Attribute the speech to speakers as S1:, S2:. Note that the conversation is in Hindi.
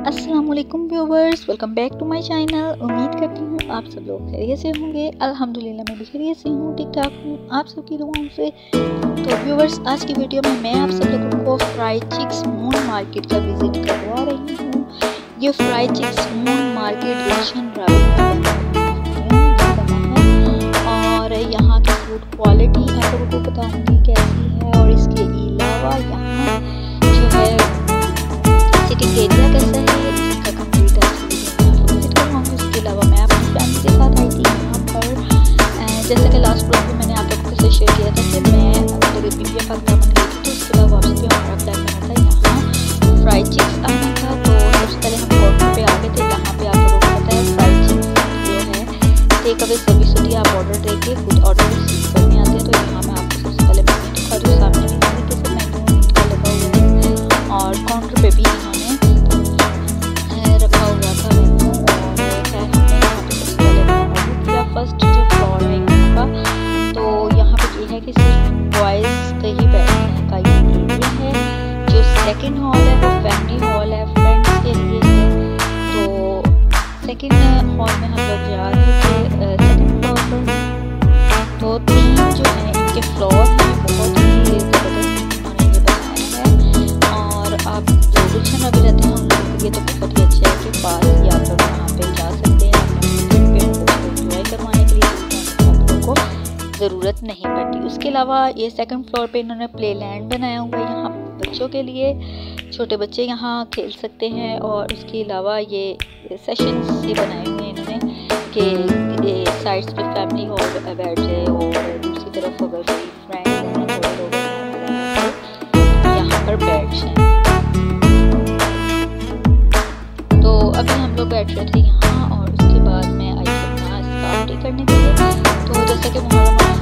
S1: वालेकुम viewers welcome back to my channel उम्मीद करती हूँ आप सब लोग खैरियत से होंगे। अल्हम्दुलिल्लाह, मैं भी खैरियत से हूँ ठीक ठाक हूँ, आप सबकी दुआओं से। तो व्यूवर्स आज की वीडियो में मैं आप सब लोगों को फ्राइड चिक्स मून मार्केट का विज़िट करवा रही हूँ। ये फ्राइड चिक्स मून मार्केट रेशन और यहाँ की फ़ूड क्वालिटी आप लोगों को बताऊँगी कैसी है। और इसके अलावा यहाँ सिटिंग एरिया कैसा है उसके अलावा मैं अपनी फैमिली के साथ आई थी यहाँ पर। जैसे कि लास्ट ब्लॉग में मैंने आप लोगों से शेयर किया था कि मैं अगर इंडिया पाकिस्तान गई थी तो उसके बाद वापस भी हमारा प्लान बना था यहाँ। फ्राइड चिक्स आना था तो सबसे पहले हम ऑर्डर पे आ गए थे यहाँ पे आप लोगों को पता है फ्राइड चिक्स जो है टेक अवे सर्विस होती है आप ऑर्डर दे के खुद ऑर्डर रिसीव करने आते हैं। तो यहाँ मैं आपको सबसे पहले मेन्यू दिखा दूँ सामने भी तरीके से का है और काउंटर पर भी है कि सिर्फ़ बॉयज़ का ही बैठने का ये एरिया है, जो सेकंड हॉल है, वो फैमिली हॉल है फ्रेंड्स के लिए है। तो सेकंड हॉल में हम लोग जा रहे थे सेकंड फ्लोर पर। तो तीन जो है, इनके फ्लोर हैं, बहुत ही ज़बरदस्त इन्होंने ये है। और आप जो गुलशन में भी रहते हैं उन लोगों लिए तो बहुत ज़रूरत नहीं पड़ती। उसके अलावा ये सेकंड फ्लोर पे इन्होंने प्ले लैंड बनाया हुआ है यहाँ बच्चों के लिए। छोटे बच्चे यहाँ खेल सकते हैं और उसके अलावा ये सेशन से बनाए हुए हैं इन्होंने कि साइड्स पे फैमिली हॉल बैठ जाए और दूसरी तरफ़ अगर कोई फ्रेंड हैं लोग यहाँ पर बैठ जाए। तो अभी हम लोग बैठ रहे थे यहाँ और उसके बाद मैं आई थी अपना स्काउटी करने के लिए। तो जैसे कि